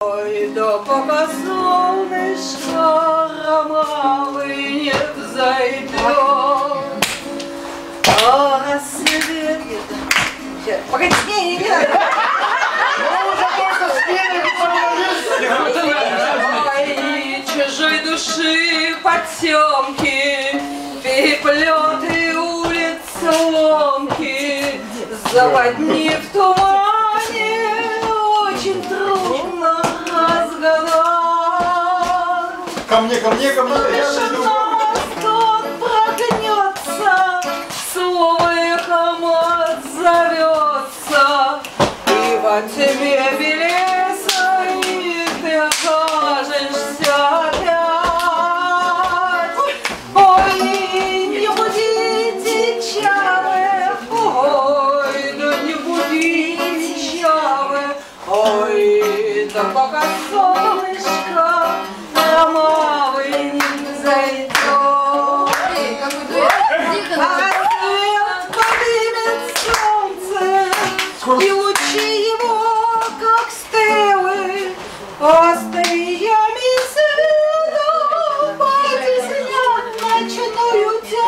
Ой, да пока солнышко ромавы не взойдет, а рассвет... Щас, Погоди, не, не, не надо. Ой, чужой души потемки, переплеты улиц ломки, заводни в тумане, Ко мне, ко мне, ко мне, я прогнется, эхом отзовется, и ты окажешься опять. Ой, не будите чавы, ой, да не будите чавы, ой, да пока солнышко не